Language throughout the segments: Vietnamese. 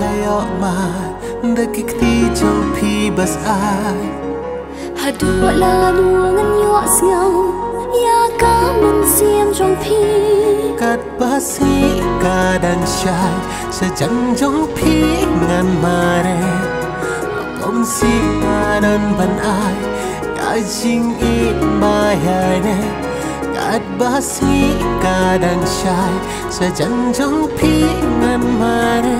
layo ma dakik ti trong pi bas ai. Hadu la nu ngan yo sngau ya ka mun siam trong pi kat bas ni ka dan shai sa chẳng trong pi ngan mare om si ka dan ban ai ka jing i ma hai ne kat bas ni ka dan shai sa chẳng trong pi ngan mare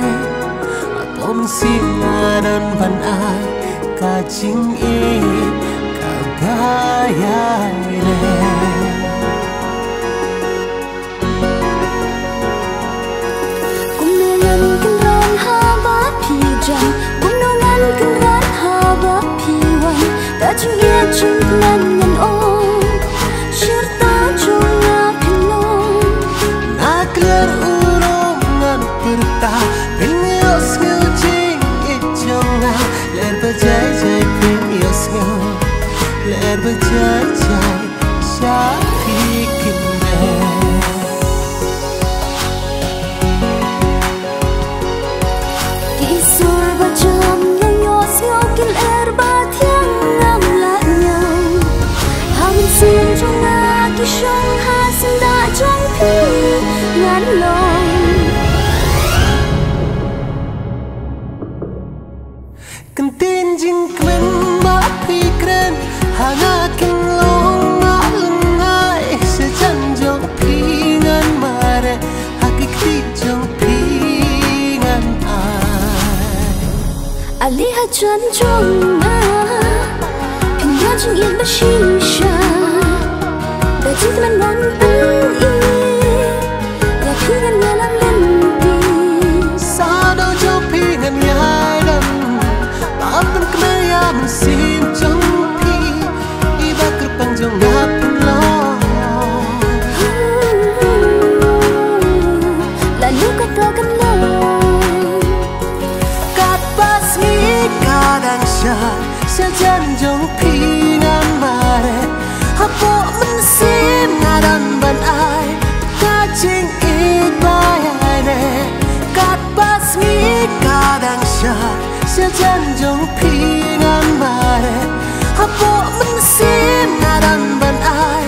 om si ka ban ai ka jing i ka gaya ne ngan pirta Pinios ngau ching ichong nga Ler ba jai jai pinios ngau Ler ba jai jai Sha hi kim Kisur ba jam Cần tin jing quên ba pi kren lô ngã lưng ngại Sẽ chẳng Se chan jong mà ngan mare kích tí jong pi ngan ai. Ali hà chân chung nga Hình ya chung yên ba shi sha Da jing man ngan pen Sa jan jong pi ngan mare Hapo man sim ban ai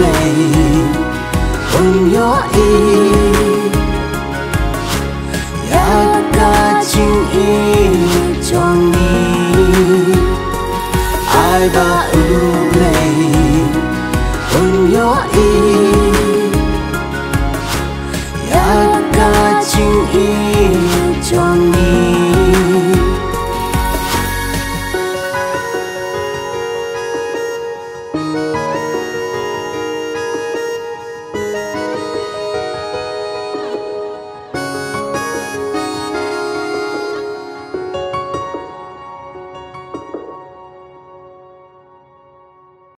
ublay ong yo i ya ka ching i chong ni ai ba